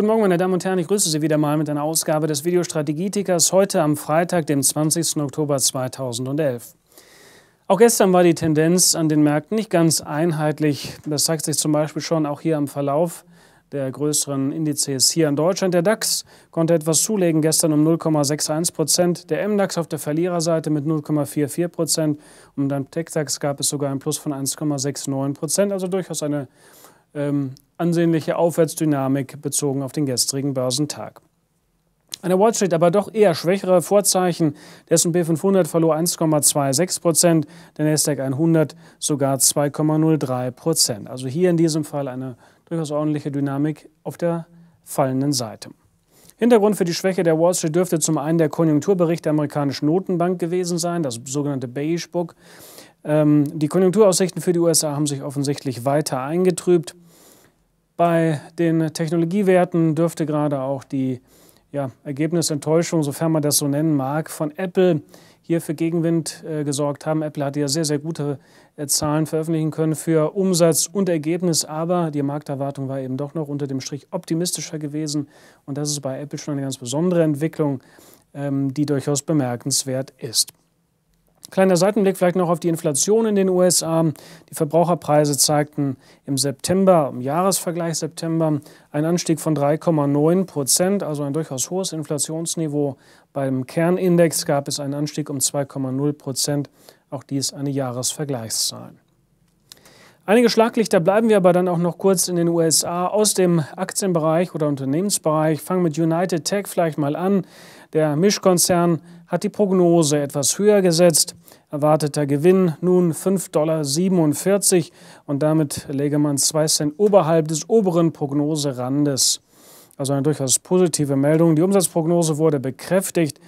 Guten Morgen, meine Damen und Herren. Ich grüße Sie wieder mal mit einer Ausgabe des Videostrategietickers heute am Freitag, dem 20. Oktober 2011. Auch gestern war die Tendenz an den Märkten nicht ganz einheitlich. Das zeigt sich zum Beispiel schon auch hier am Verlauf der größeren Indizes hier in Deutschland. Der DAX konnte etwas zulegen, gestern um 0,61 Prozent. Der MDAX auf der Verliererseite mit 0,44 Prozent. Und beim TechDAX gab es sogar ein Plus von 1,69 Prozent. Also durchaus eine ähm, ansehnliche Aufwärtsdynamik bezogen auf den gestrigen Börsentag. An der Wall Street aber doch eher schwächere Vorzeichen. Der S&P 500 verlor 1,26 Prozent, der Nasdaq 100 sogar 2,03 Prozent. Also hier in diesem Fall eine durchaus ordentliche Dynamik auf der fallenden Seite. Hintergrund für die Schwäche der Wall Street dürfte zum einen der Konjunkturbericht der amerikanischen Notenbank gewesen sein, das sogenannte Beige Book. Ähm, die Konjunkturaussichten für die USA haben sich offensichtlich weiter eingetrübt. Bei den Technologiewerten dürfte gerade auch die ja, Ergebnisenttäuschung, sofern man das so nennen mag, von Apple hier für Gegenwind äh, gesorgt haben. Apple hatte ja sehr, sehr gute äh, Zahlen veröffentlichen können für Umsatz und Ergebnis, aber die Markterwartung war eben doch noch unter dem Strich optimistischer gewesen. Und das ist bei Apple schon eine ganz besondere Entwicklung, ähm, die durchaus bemerkenswert ist. Kleiner Seitenblick vielleicht noch auf die Inflation in den USA. Die Verbraucherpreise zeigten im September, im Jahresvergleich September, einen Anstieg von 3,9 Prozent, also ein durchaus hohes Inflationsniveau. Beim Kernindex gab es einen Anstieg um 2,0 Prozent, auch dies eine Jahresvergleichszahl. Einige Schlaglichter bleiben wir aber dann auch noch kurz in den USA aus dem Aktienbereich oder Unternehmensbereich. Fangen mit United Tech vielleicht mal an. Der Mischkonzern hat die Prognose etwas höher gesetzt. Erwarteter Gewinn nun 5,47 Dollar und damit läge man 2 Cent oberhalb des oberen Prognoserandes. Also eine durchaus positive Meldung. Die Umsatzprognose wurde bekräftigt.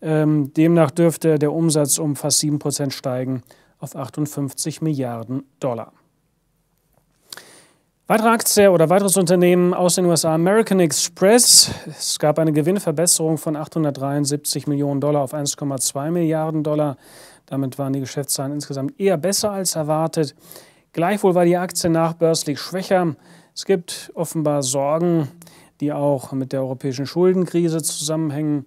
Ähm, demnach dürfte der Umsatz um fast 7 Prozent steigen auf 58 Milliarden Dollar. Weitere Aktie oder weiteres Unternehmen aus den USA, American Express. Es gab eine Gewinnverbesserung von 873 Millionen Dollar auf 1,2 Milliarden Dollar. Damit waren die Geschäftszahlen insgesamt eher besser als erwartet. Gleichwohl war die Aktie nachbörslich schwächer. Es gibt offenbar Sorgen, die auch mit der europäischen Schuldenkrise zusammenhängen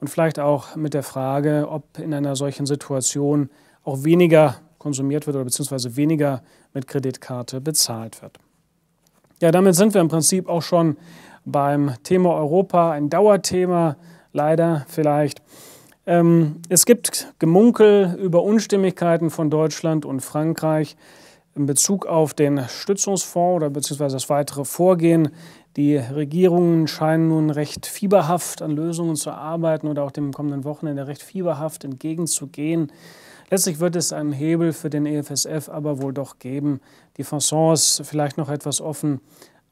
und vielleicht auch mit der Frage, ob in einer solchen Situation auch weniger konsumiert wird oder beziehungsweise weniger mit Kreditkarte bezahlt wird. Ja, damit sind wir im Prinzip auch schon beim Thema Europa, ein Dauerthema, leider vielleicht. Ähm, es gibt Gemunkel über Unstimmigkeiten von Deutschland und Frankreich in Bezug auf den Stützungsfonds oder beziehungsweise das weitere Vorgehen. Die Regierungen scheinen nun recht fieberhaft an Lösungen zu arbeiten oder auch dem kommenden Wochenende recht fieberhaft entgegenzugehen. Letztlich wird es einen Hebel für den EFSF aber wohl doch geben. Die Fonds vielleicht noch etwas offen,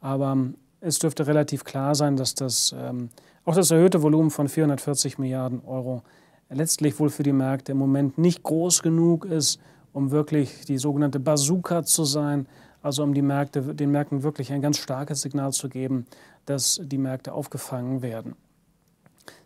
aber es dürfte relativ klar sein, dass das, ähm, auch das erhöhte Volumen von 440 Milliarden Euro letztlich wohl für die Märkte im Moment nicht groß genug ist, um wirklich die sogenannte Bazooka zu sein, also um die Märkte, den Märkten wirklich ein ganz starkes Signal zu geben, dass die Märkte aufgefangen werden.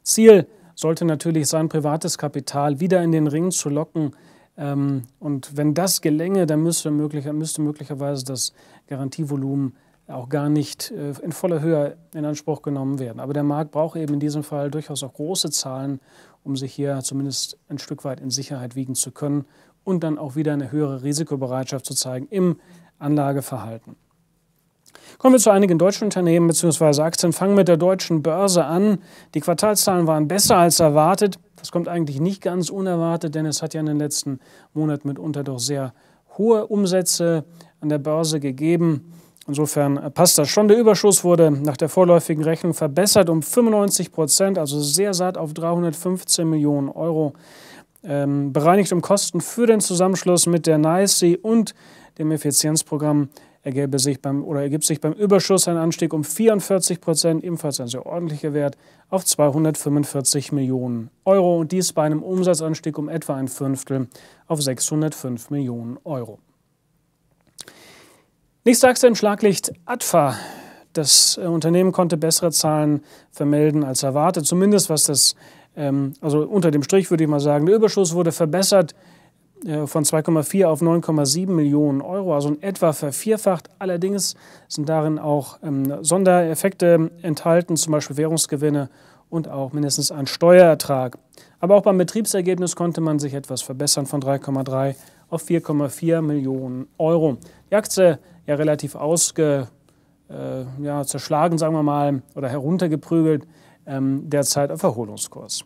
Ziel sollte natürlich sein, privates Kapital wieder in den Ring zu locken. Ähm, und wenn das gelänge, dann müsste, möglich, müsste möglicherweise das Garantievolumen auch gar nicht äh, in voller Höhe in Anspruch genommen werden. Aber der Markt braucht eben in diesem Fall durchaus auch große Zahlen, um sich hier zumindest ein Stück weit in Sicherheit wiegen zu können und dann auch wieder eine höhere Risikobereitschaft zu zeigen im Anlageverhalten. Kommen wir zu einigen deutschen Unternehmen bzw. Aktien. Fangen mit der deutschen Börse an. Die Quartalszahlen waren besser als erwartet. Das kommt eigentlich nicht ganz unerwartet, denn es hat ja in den letzten Monaten mitunter doch sehr hohe Umsätze an der Börse gegeben. Insofern passt das schon. Der Überschuss wurde nach der vorläufigen Rechnung verbessert um 95 Prozent, also sehr satt auf 315 Millionen Euro. Ähm, bereinigt um Kosten für den Zusammenschluss mit der NICE und dem Effizienzprogramm ergäbe sich beim, oder ergibt sich beim Überschuss ein Anstieg um 44 Prozent, ebenfalls ein sehr ordentlicher Wert, auf 245 Millionen Euro und dies bei einem Umsatzanstieg um etwa ein Fünftel auf 605 Millionen Euro. Nächster Aktie im Schlaglicht ADFA. Das äh, Unternehmen konnte bessere Zahlen vermelden als erwartet, zumindest was das, ähm, also unter dem Strich würde ich mal sagen, der Überschuss wurde verbessert von 2,4 auf 9,7 Millionen Euro, also in etwa vervierfacht. Allerdings sind darin auch ähm, Sondereffekte enthalten, zum Beispiel Währungsgewinne und auch mindestens ein Steuerertrag. Aber auch beim Betriebsergebnis konnte man sich etwas verbessern von 3,3 auf 4,4 Millionen Euro. Die Aktie ja relativ ausge, äh, ja, zerschlagen, sagen wir mal, oder heruntergeprügelt, ähm, derzeit auf Erholungskurs.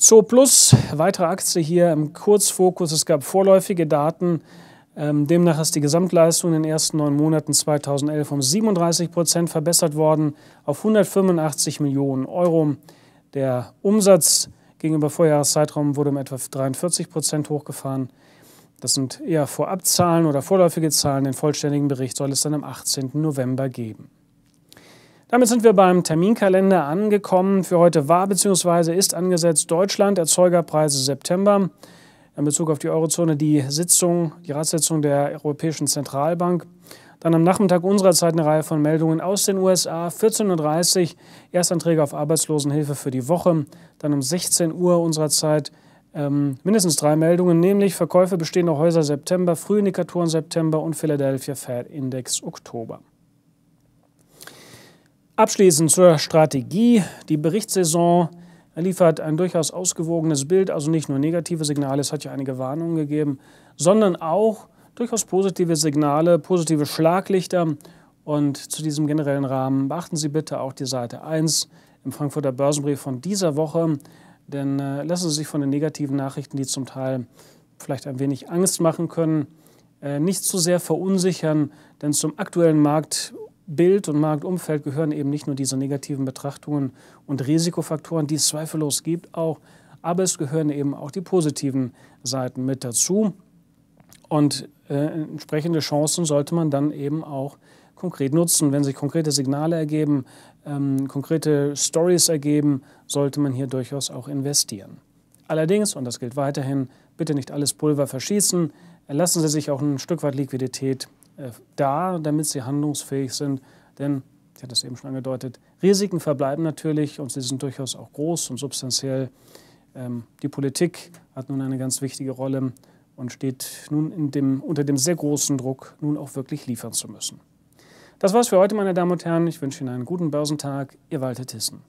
Zo Plus, weitere Aktie hier im Kurzfokus. Es gab vorläufige Daten. Ähm, demnach ist die Gesamtleistung in den ersten neun Monaten 2011 um 37 Prozent verbessert worden auf 185 Millionen Euro. Der Umsatz gegenüber Vorjahreszeitraum wurde um etwa 43 Prozent hochgefahren. Das sind eher Vorabzahlen oder vorläufige Zahlen. Den vollständigen Bericht soll es dann am 18. November geben. Damit sind wir beim Terminkalender angekommen. Für heute war bzw. ist angesetzt Deutschland, Erzeugerpreise September. In Bezug auf die Eurozone die Sitzung, die Ratssitzung der Europäischen Zentralbank. Dann am Nachmittag unserer Zeit eine Reihe von Meldungen aus den USA. 14.30 Uhr Erstanträge auf Arbeitslosenhilfe für die Woche. Dann um 16 Uhr unserer Zeit ähm, mindestens drei Meldungen, nämlich Verkäufe bestehender Häuser September, Frühindikatoren September und Philadelphia Fed Index Oktober. Abschließend zur Strategie. Die Berichtssaison liefert ein durchaus ausgewogenes Bild, also nicht nur negative Signale, es hat ja einige Warnungen gegeben, sondern auch durchaus positive Signale, positive Schlaglichter. Und zu diesem generellen Rahmen beachten Sie bitte auch die Seite 1 im Frankfurter Börsenbrief von dieser Woche, denn äh, lassen Sie sich von den negativen Nachrichten, die zum Teil vielleicht ein wenig Angst machen können, äh, nicht zu sehr verunsichern, denn zum aktuellen Markt Bild und Marktumfeld gehören eben nicht nur diese negativen Betrachtungen und Risikofaktoren, die es zweifellos gibt, auch, aber es gehören eben auch die positiven Seiten mit dazu. Und äh, entsprechende Chancen sollte man dann eben auch konkret nutzen. Wenn sich konkrete Signale ergeben, ähm, konkrete Stories ergeben, sollte man hier durchaus auch investieren. Allerdings, und das gilt weiterhin, bitte nicht alles Pulver verschießen. Lassen Sie sich auch ein Stück weit Liquidität da, damit sie handlungsfähig sind. Denn, ich hatte es eben schon angedeutet, Risiken verbleiben natürlich und sie sind durchaus auch groß und substanziell. Ähm, die Politik hat nun eine ganz wichtige Rolle und steht nun dem, unter dem sehr großen Druck, nun auch wirklich liefern zu müssen. Das war's für heute, meine Damen und Herren. Ich wünsche Ihnen einen guten Börsentag. Ihr Walter Thyssen.